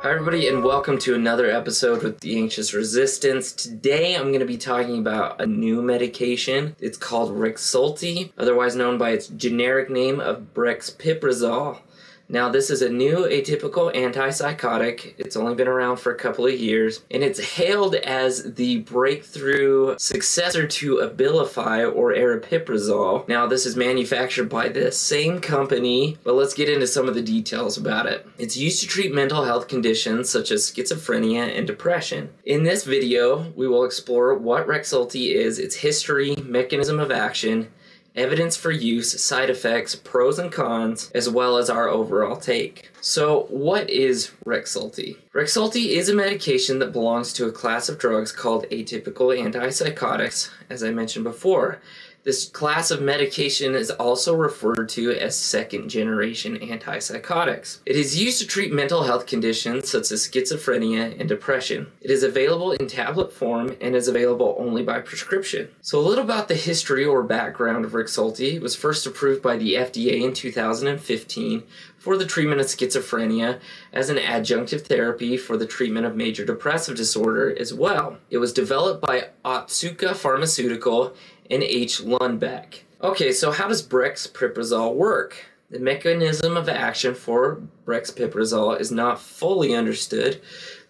Hi, everybody, and welcome to another episode with The Anxious Resistance. Today, I'm going to be talking about a new medication. It's called Rexulti, otherwise known by its generic name of Brexpiprazole. Now, this is a new atypical antipsychotic. It's only been around for a couple of years, and it's hailed as the breakthrough successor to Abilify or aripiprazole. Now, this is manufactured by the same company, but let's get into some of the details about it. It's used to treat mental health conditions such as schizophrenia and depression. In this video, we will explore what Rexulti is, its history, mechanism of action, evidence for use, side effects, pros and cons, as well as our overall take. So, what is Rexulti? Rexulti is a medication that belongs to a class of drugs called atypical antipsychotics, as I mentioned before. This class of medication is also referred to as second generation antipsychotics. It is used to treat mental health conditions such as schizophrenia and depression. It is available in tablet form and is available only by prescription. So, a little about the history or background of Rexulti. It was first approved by the FDA in 2015 for the treatment of schizophrenia as an adjunctive therapy for the treatment of major depressive disorder as well. It was developed by Otsuka Pharmaceutical and H. Lundbeck. Okay, so how does brexpiprazole work? The mechanism of action for brexpiprazole is not fully understood,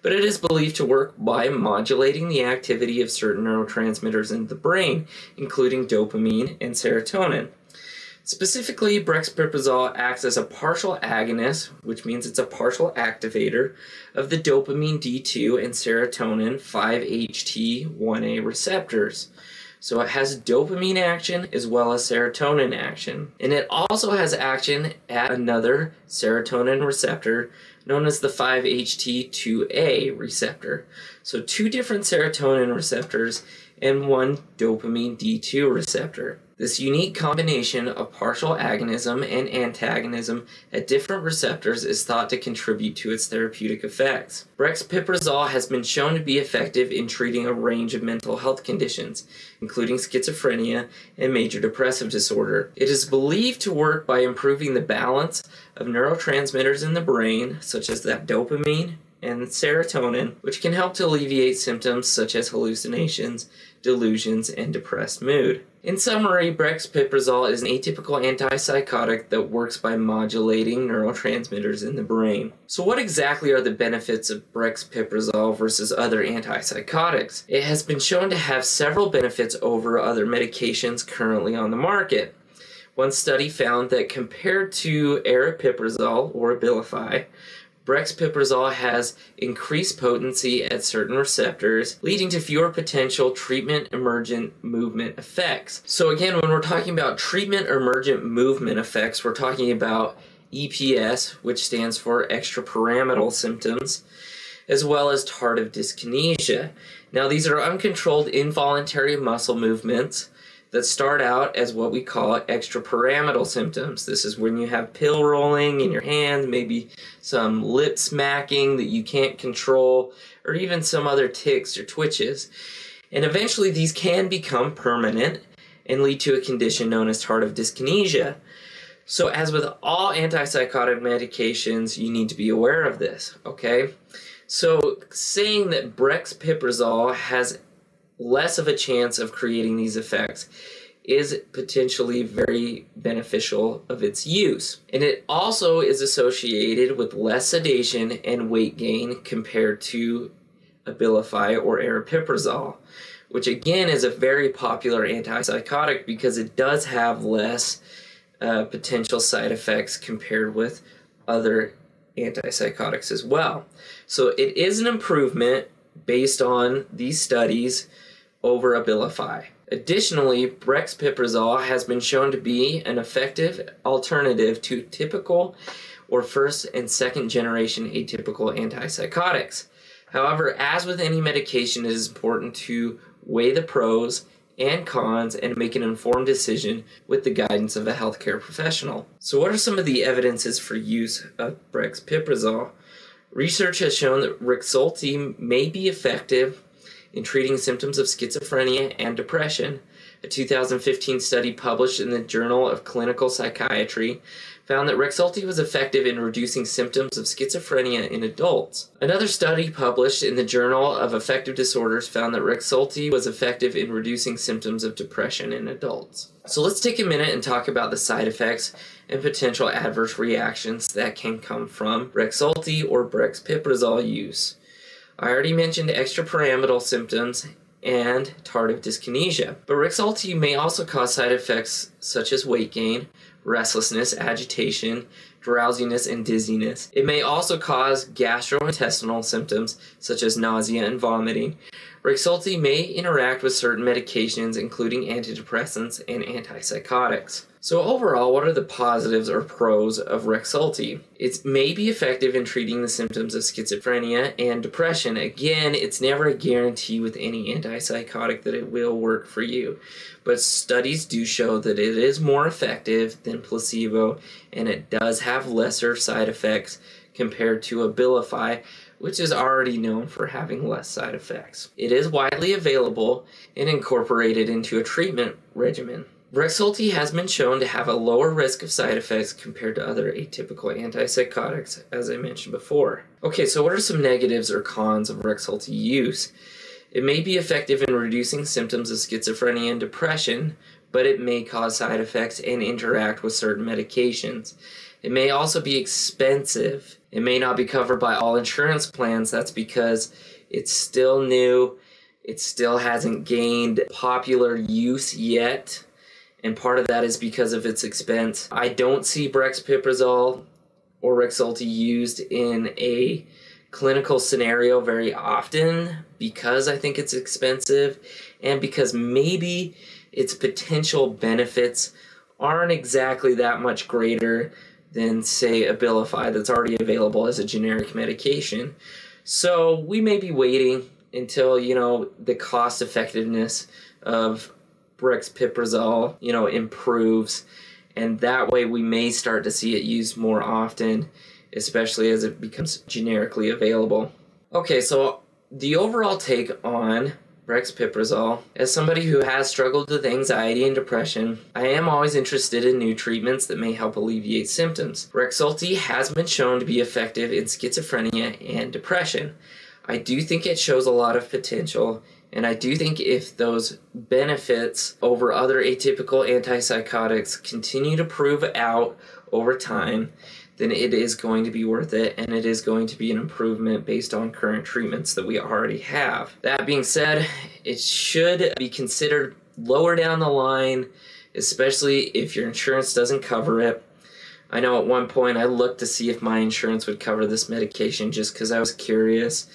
but it is believed to work by modulating the activity of certain neurotransmitters in the brain, including dopamine and serotonin. Specifically, brexpiprazole acts as a partial agonist, which means it's a partial activator of the dopamine D2 and serotonin 5-HT1A receptors. So it has dopamine action as well as serotonin action. And it also has action at another serotonin receptor known as the 5-HT2A receptor. So two different serotonin receptors and one dopamine D2 receptor. This unique combination of partial agonism and antagonism at different receptors is thought to contribute to its therapeutic effects. Brexpiprazole has been shown to be effective in treating a range of mental health conditions, including schizophrenia and major depressive disorder. It is believed to work by improving the balance of neurotransmitters in the brain, such as that dopamine, and serotonin, which can help to alleviate symptoms such as hallucinations, delusions, and depressed mood. In summary, brexpiprazole is an atypical antipsychotic that works by modulating neurotransmitters in the brain. So what exactly are the benefits of brexpiprazole versus other antipsychotics? It has been shown to have several benefits over other medications currently on the market. One study found that compared to aripiprazole or Abilify, brexpiprazole has increased potency at certain receptors, leading to fewer potential treatment emergent movement effects. So, again, when we're talking about treatment emergent movement effects, we're talking about EPS, which stands for extrapyramidal symptoms, as well as tardive dyskinesia. Now, these are uncontrolled involuntary muscle movements that start out as what we call extrapyramidal symptoms. This is when you have pill rolling in your hand, maybe some lip smacking that you can't control, or even some other tics or twitches. And eventually these can become permanent and lead to a condition known as tardive dyskinesia. So, as with all antipsychotic medications, you need to be aware of this, okay? So, saying that brexpiprazole has less of a chance of creating these effects is potentially very beneficial of its use. And it also is associated with less sedation and weight gain compared to Abilify or aripiprazole, which again is a very popular antipsychotic because it does have less uh, potential side effects compared with other antipsychotics as well. So it is an improvement based on these studies over Abilify. Additionally, brexpiprazole has been shown to be an effective alternative to typical or first and second generation atypical antipsychotics. However, as with any medication, it is important to weigh the pros and cons and make an informed decision with the guidance of a healthcare professional. So, what are some of the evidences for use of brexpiprazole? Research has shown that Rexulti may be effective in treating symptoms of schizophrenia and depression. A 2015 study published in the Journal of Clinical Psychiatry found that Rexulti was effective in reducing symptoms of schizophrenia in adults. Another study published in the Journal of Affective Disorders found that Rexulti was effective in reducing symptoms of depression in adults. So let's take a minute and talk about the side effects and potential adverse reactions that can come from Rexulti or brexpiprazole use. I already mentioned extrapyramidal symptoms and tardive dyskinesia. But Rexulti may also cause side effects such as weight gain, restlessness, agitation, drowsiness, and dizziness. It may also cause gastrointestinal symptoms such as nausea and vomiting. Rexulti may interact with certain medications, including antidepressants and antipsychotics. So overall, what are the positives or pros of Rexulti? It may be effective in treating the symptoms of schizophrenia and depression. Again, it's never a guarantee with any antipsychotic that it will work for you. But studies do show that it is more effective than placebo and it does have lesser side effects compared to Abilify, which is already known for having less side effects. It is widely available and incorporated into a treatment regimen. Rexulti has been shown to have a lower risk of side effects compared to other atypical antipsychotics, as I mentioned before. Okay, so what are some negatives or cons of Rexulti use? It may be effective in reducing symptoms of schizophrenia and depression, but it may cause side effects and interact with certain medications. It may also be expensive. It may not be covered by all insurance plans. That's because it's still new. It still hasn't gained popular use yet and part of that is because of its expense. I don't see brexpiprazole or Rexulti used in a clinical scenario very often because I think it's expensive and because maybe its potential benefits aren't exactly that much greater than say Abilify that's already available as a generic medication. So we may be waiting until, you know, the cost effectiveness of brexpiprazole, you know, improves, and that way we may start to see it used more often, especially as it becomes generically available. Okay, so the overall take on brexpiprazole. As somebody who has struggled with anxiety and depression, I am always interested in new treatments that may help alleviate symptoms. Rexulti has been shown to be effective in schizophrenia and depression. I do think it shows a lot of potential and I do think if those benefits over other atypical antipsychotics continue to prove out over time, then it is going to be worth it and it is going to be an improvement based on current treatments that we already have. That being said, it should be considered lower down the line, especially if your insurance doesn't cover it. I know at one point I looked to see if my insurance would cover this medication just because I was curious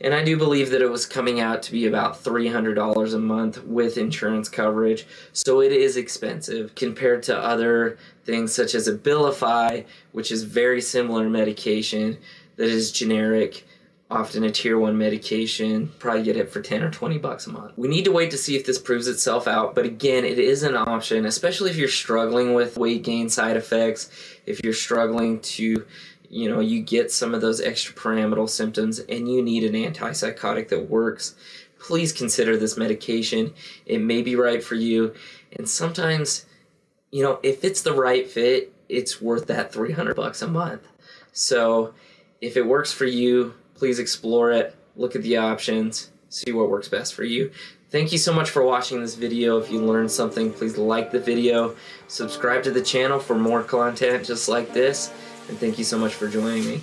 and I do believe that it was coming out to be about $300 a month with insurance coverage. So it is expensive compared to other things such as Abilify, which is very similar medication that is generic, often a tier 1 medication. Probably get it for 10 or 20 bucks a month. We need to wait to see if this proves itself out, but again, it is an option, especially if you're struggling with weight gain side effects, if you're struggling to you know, you get some of those extrapyramidal symptoms and you need an antipsychotic that works, please consider this medication. It may be right for you. And sometimes, you know, if it's the right fit, it's worth that 300 bucks a month. So if it works for you, please explore it, look at the options, see what works best for you. Thank you so much for watching this video. If you learned something, please like the video, subscribe to the channel for more content just like this and thank you so much for joining me.